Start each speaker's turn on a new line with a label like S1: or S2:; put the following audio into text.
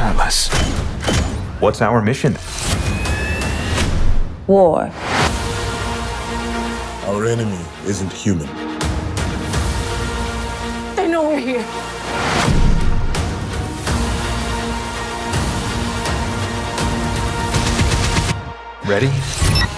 S1: Atlas, what's our mission?
S2: War.
S3: Our enemy isn't human.
S2: They know we're here.
S1: Ready?